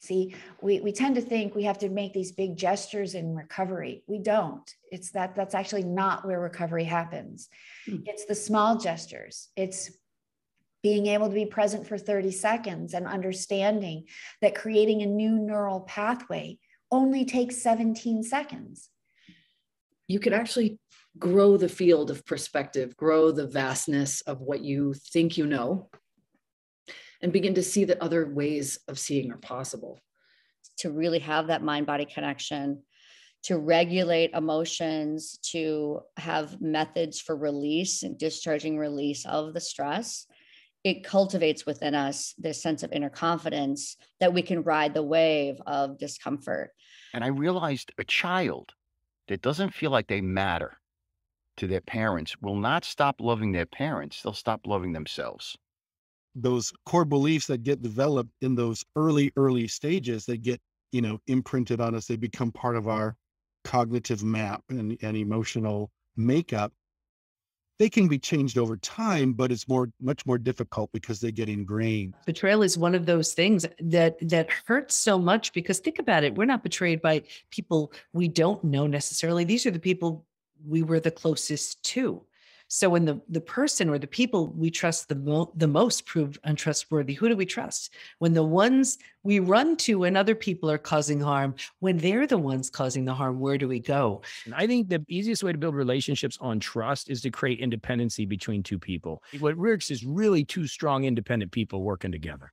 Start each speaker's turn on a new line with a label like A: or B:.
A: See, we, we tend to think we have to make these big gestures in recovery. We don't. It's that that's actually not where recovery happens. Mm. It's the small gestures. It's being able to be present for 30 seconds and understanding that creating a new neural pathway only takes 17 seconds.
B: You can actually grow the field of perspective, grow the vastness of what you think you know, and begin to see that other ways of seeing are possible.
C: To really have that mind body connection, to regulate emotions, to have methods for release and discharging release of the stress. It cultivates within us this sense of inner confidence that we can ride the wave of discomfort.
D: And I realized a child that doesn't feel like they matter to their parents will not stop loving their parents, they'll stop loving themselves
E: those core beliefs that get developed in those early early stages they get you know imprinted on us they become part of our cognitive map and, and emotional makeup they can be changed over time but it's more much more difficult because they get ingrained.
F: Betrayal is one of those things that that hurts so much because think about it we're not betrayed by people we don't know necessarily. These are the people we were the closest to so when the the person or the people we trust the mo- the most prove untrustworthy, who do we trust? When the ones we run to when other people are causing harm, when they're the ones causing the harm, where do we go?
G: And I think the easiest way to build relationships on trust is to create independency between two people. What works is really two strong independent people working together.